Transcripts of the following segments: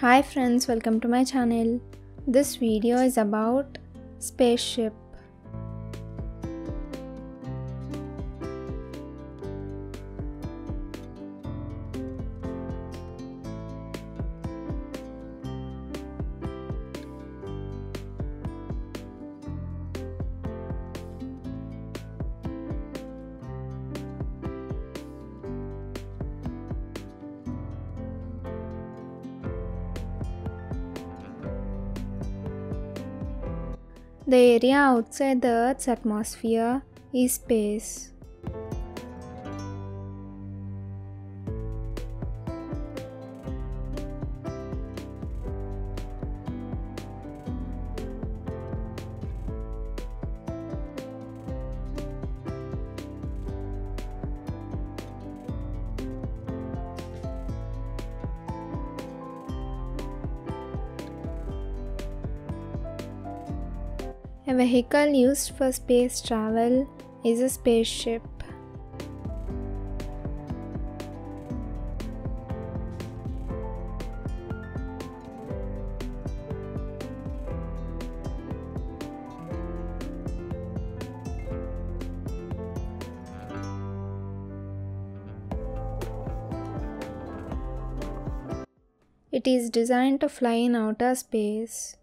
Hi friends, welcome to my channel. This video is about spaceship. The area outside the Earth's atmosphere is space. A vehicle used for space travel is a spaceship. It is designed to fly in outer space.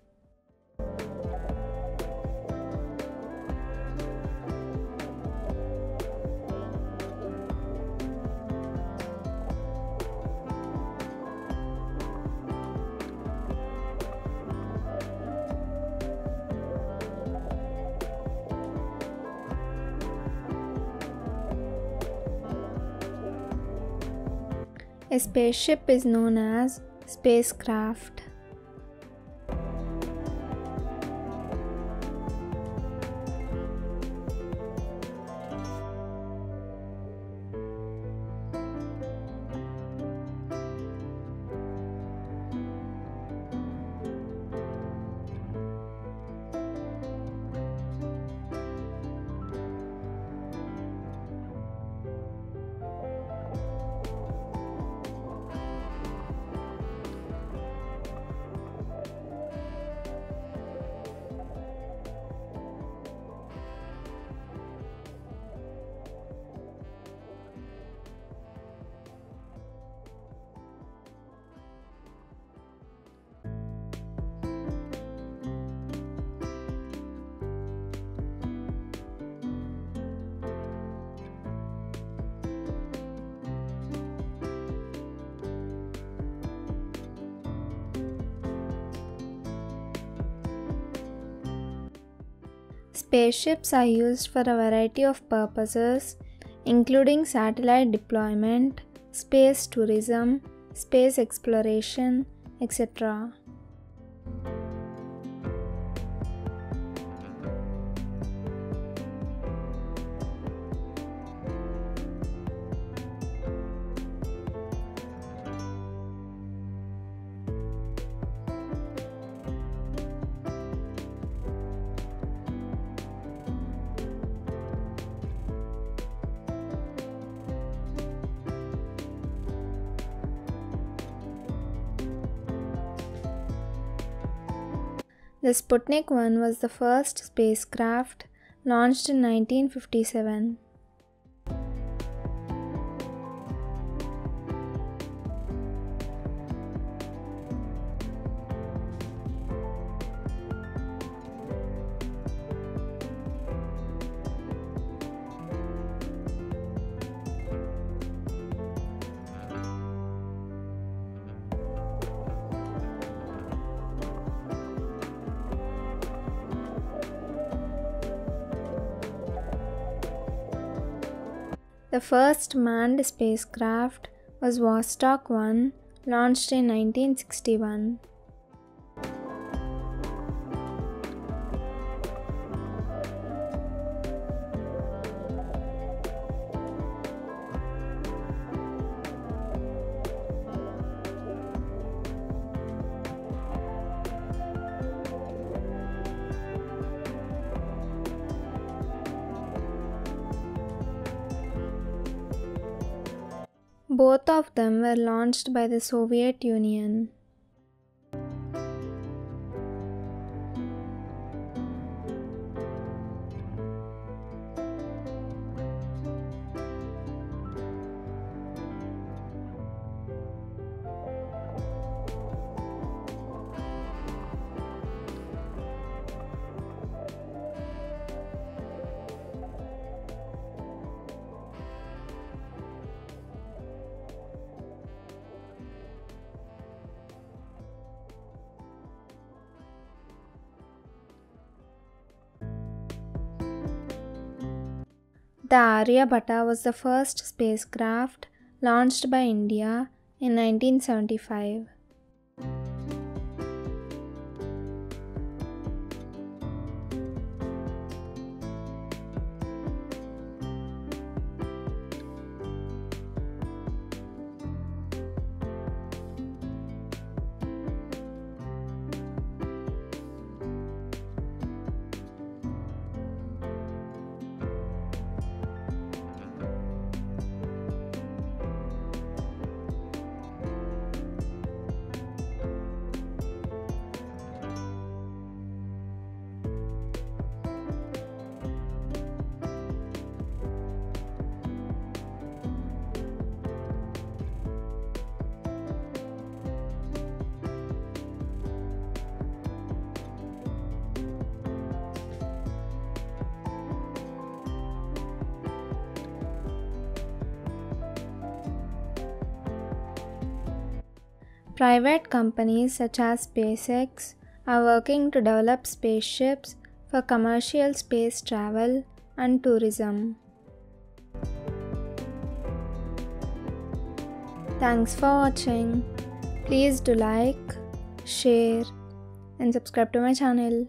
A spaceship is known as spacecraft. Spaceships are used for a variety of purposes, including satellite deployment, space tourism, space exploration, etc. The Sputnik 1 was the first spacecraft launched in 1957. The first manned spacecraft was Vostok 1, launched in 1961. Both of them were launched by the Soviet Union. The Aryabhatta was the first spacecraft launched by India in 1975. Private companies such as SpaceX are working to develop spaceships for commercial space travel and tourism. Thanks for watching. Please do like, share and subscribe to my channel.